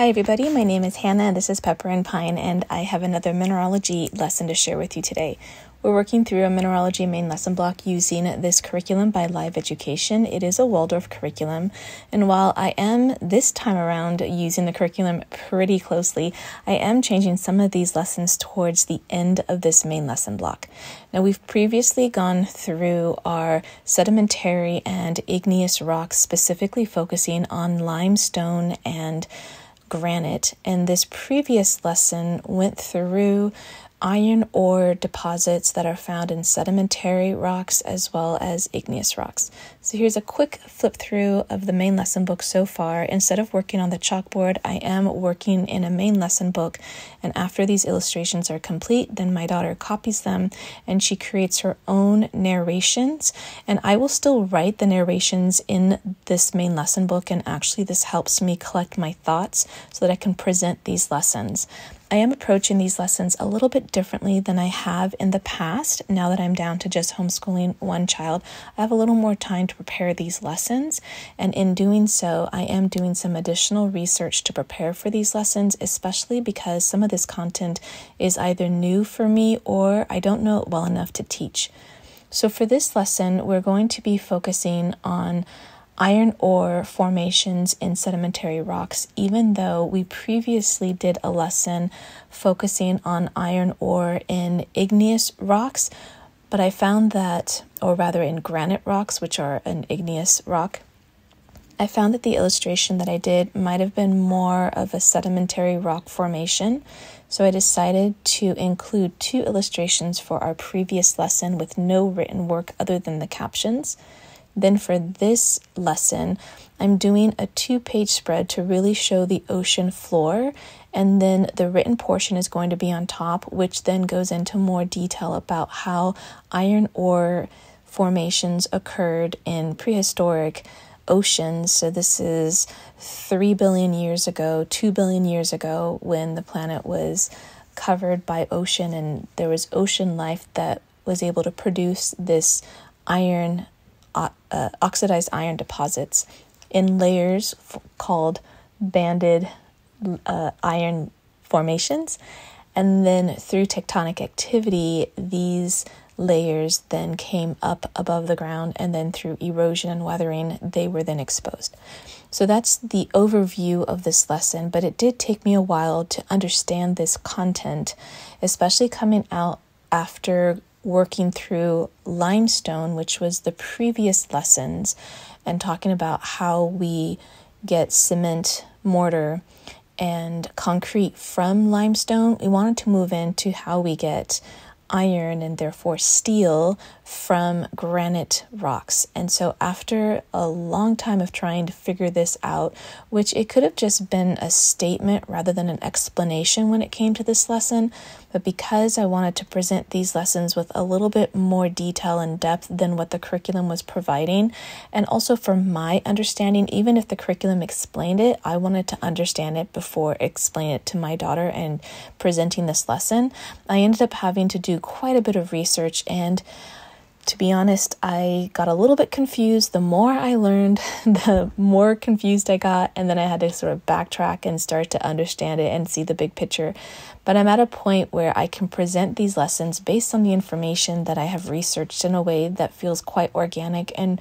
Hi, everybody. My name is Hannah, this is Pepper and Pine, and I have another mineralogy lesson to share with you today. We're working through a mineralogy main lesson block using this curriculum by Live Education. It is a Waldorf curriculum, and while I am this time around using the curriculum pretty closely, I am changing some of these lessons towards the end of this main lesson block. Now, we've previously gone through our sedimentary and igneous rocks, specifically focusing on limestone and granite, and this previous lesson went through iron ore deposits that are found in sedimentary rocks as well as igneous rocks. So here's a quick flip through of the main lesson book so far. Instead of working on the chalkboard, I am working in a main lesson book. And after these illustrations are complete, then my daughter copies them and she creates her own narrations. And I will still write the narrations in this main lesson book. And actually, this helps me collect my thoughts so that I can present these lessons. I am approaching these lessons a little bit differently than I have in the past. Now that I'm down to just homeschooling one child, I have a little more time to prepare these lessons. And in doing so, I am doing some additional research to prepare for these lessons, especially because some of this content is either new for me or I don't know it well enough to teach. So, for this lesson, we're going to be focusing on iron ore formations in sedimentary rocks, even though we previously did a lesson focusing on iron ore in igneous rocks. But I found that, or rather in granite rocks, which are an igneous rock, I found that the illustration that I did might have been more of a sedimentary rock formation. So I decided to include two illustrations for our previous lesson with no written work other than the captions. Then for this lesson, I'm doing a two page spread to really show the ocean floor. And then the written portion is going to be on top, which then goes into more detail about how iron ore formations occurred in prehistoric oceans. So this is 3 billion years ago, 2 billion years ago, when the planet was covered by ocean and there was ocean life that was able to produce this iron uh, oxidized iron deposits in layers f- called banded uh, iron formations. And then through tectonic activity, these layers then came up above the ground, and then through erosion and weathering, they were then exposed. So that's the overview of this lesson, but it did take me a while to understand this content, especially coming out after working through limestone, which was the previous lessons, and talking about how we get cement, mortar, and concrete from limestone, we wanted to move into how we get iron and therefore steel from granite rocks. And so, after a long time of trying to figure this out, which it could have just been a statement rather than an explanation when it came to this lesson, but because I wanted to present these lessons with a little bit more detail and depth than what the curriculum was providing, and also for my understanding, even if the curriculum explained it, I wanted to understand it before explaining it to my daughter and presenting this lesson. I ended up having to do quite a bit of research and to be honest, I got a little bit confused. The more I learned, the more confused I got, and then I had to sort of backtrack and start to understand it and see the big picture. But I'm at a point where I can present these lessons based on the information that I have researched in a way that feels quite organic and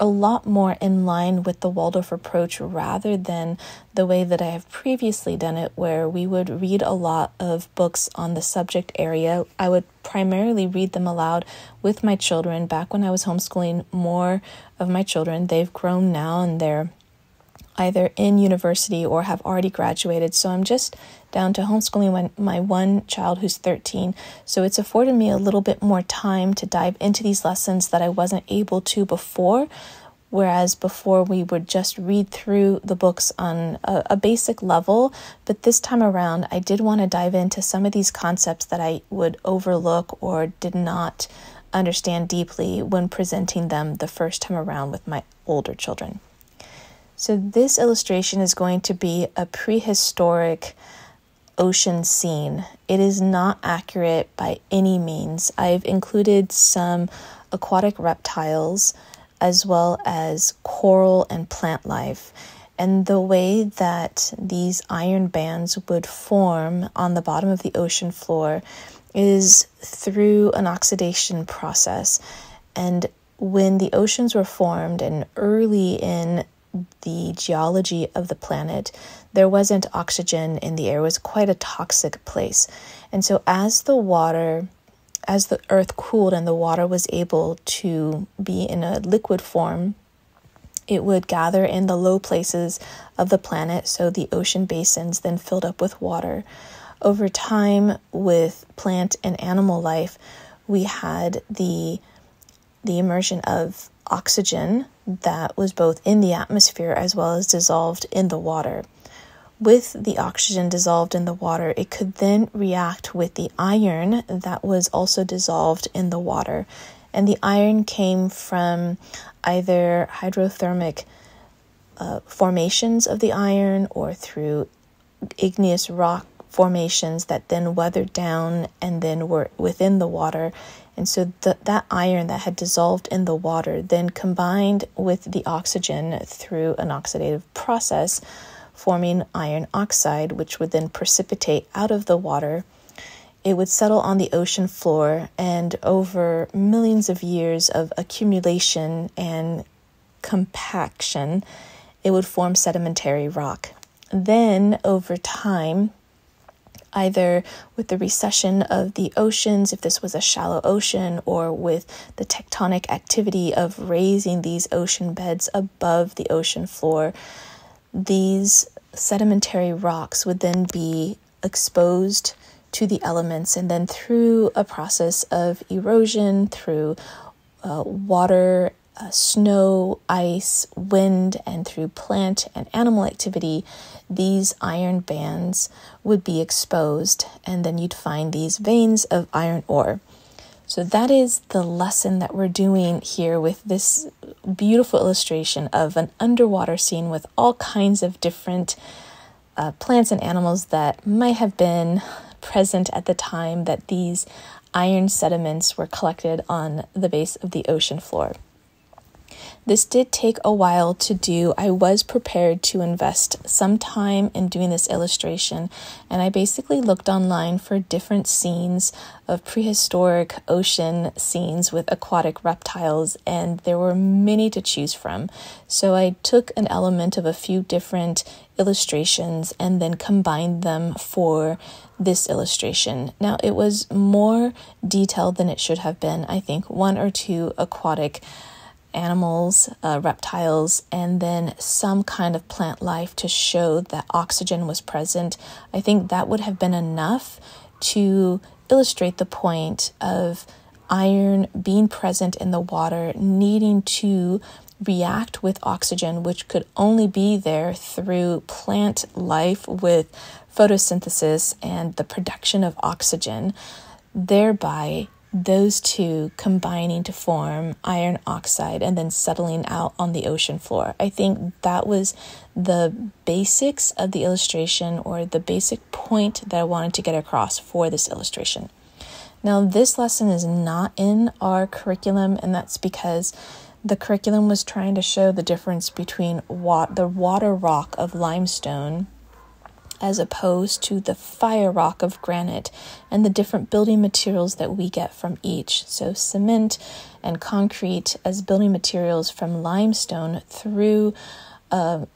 a lot more in line with the Waldorf approach rather than the way that I have previously done it, where we would read a lot of books on the subject area. I would primarily read them aloud with my children. Back when I was homeschooling more of my children, they've grown now and they're either in university or have already graduated. So I'm just down to homeschooling my one child who's 13. So it's afforded me a little bit more time to dive into these lessons that I wasn't able to before. Whereas before we would just read through the books on a, a basic level, but this time around I did want to dive into some of these concepts that I would overlook or did not understand deeply when presenting them the first time around with my older children. So, this illustration is going to be a prehistoric ocean scene. It is not accurate by any means. I've included some aquatic reptiles as well as coral and plant life. And the way that these iron bands would form on the bottom of the ocean floor is through an oxidation process. And when the oceans were formed and early in the geology of the planet, there wasn't oxygen in the air. It was quite a toxic place. And so, as the water, as the earth cooled and the water was able to be in a liquid form, it would gather in the low places of the planet. So, the ocean basins then filled up with water. Over time, with plant and animal life, we had the the immersion of oxygen that was both in the atmosphere as well as dissolved in the water. With the oxygen dissolved in the water, it could then react with the iron that was also dissolved in the water. And the iron came from either hydrothermic uh, formations of the iron or through igneous rock formations that then weathered down and then were within the water and so that iron that had dissolved in the water then combined with the oxygen through an oxidative process, forming iron oxide, which would then precipitate out of the water. It would settle on the ocean floor, and over millions of years of accumulation and compaction, it would form sedimentary rock. Then, over time, either with the recession of the oceans, if this was a shallow ocean, or with the tectonic activity of raising these ocean beds above the ocean floor, these sedimentary rocks would then be exposed to the elements, and then through a process of erosion, through uh, water uh, snow, ice, wind, and through plant and animal activity, these iron bands would be exposed, and then you'd find these veins of iron ore. So, that is the lesson that we're doing here with this beautiful illustration of an underwater scene with all kinds of different uh, plants and animals that might have been present at the time that these iron sediments were collected on the base of the ocean floor. This did take a while to do. I was prepared to invest some time in doing this illustration, and I basically looked online for different scenes of prehistoric ocean scenes with aquatic reptiles, and there were many to choose from. So I took an element of a few different illustrations and then combined them for this illustration. Now, it was more detailed than it should have been. I think one or two aquatic animals, uh, reptiles, and then some kind of plant life to show that oxygen was present, I think that would have been enough to illustrate the point of iron being present in the water, needing to react with oxygen, which could only be there through plant life with photosynthesis and the production of oxygen, thereby those two combining to form iron oxide and then settling out on the ocean floor. I think that was the basics of the illustration or the basic point that I wanted to get across for this illustration. Now, this lesson is not in our curriculum, and that's because the curriculum was trying to show the difference between what the water rock of limestone as opposed to the fire rock of granite and the different building materials that we get from each. So, cement and concrete as building materials from limestone through uh,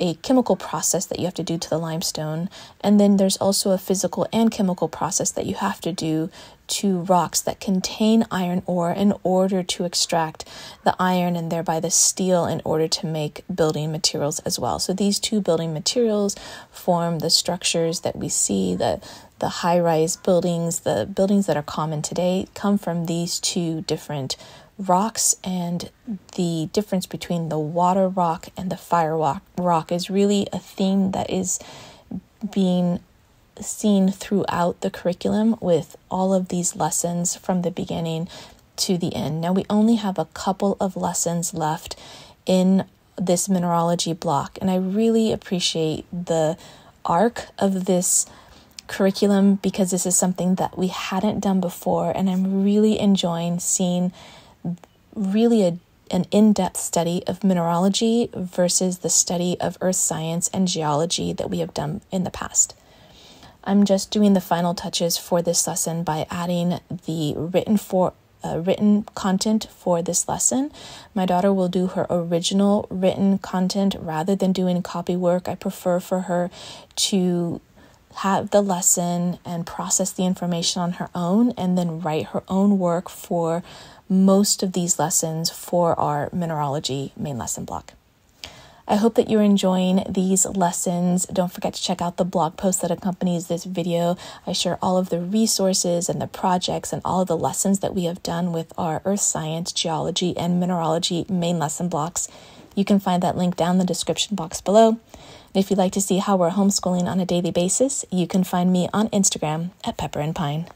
a chemical process that you have to do to the limestone. And then there's also a physical and chemical process that you have to do to rocks that contain iron ore in order to extract the iron and thereby the steel in order to make building materials as well. So these two building materials form the structures that we see, the the high-rise buildings, the buildings that are common today come from these two different rocks and the difference between the water rock and the fire rock, rock is really a theme that is being seen throughout the curriculum with all of these lessons from the beginning to the end. Now, we only have a couple of lessons left in this mineralogy block, and I really appreciate the arc of this curriculum because this is something that we hadn't done before, and I'm really enjoying seeing really a an in depth study of mineralogy versus the study of earth science and geology that we have done in the past. I'm just doing the final touches for this lesson by adding the written for uh, written content for this lesson. My daughter will do her original written content rather than doing copy work. I prefer for her to have the lesson and process the information on her own and then write her own work for most of these lessons for our mineralogy main lesson block. I hope that you're enjoying these lessons. Don't forget to check out the blog post that accompanies this video. I share all of the resources and the projects and all of the lessons that we have done with our earth science, geology, and mineralogy main lesson blocks. You can find that link down the description box below. And if you'd like to see how we're homeschooling on a daily basis, you can find me on Instagram at Pepper and Pine.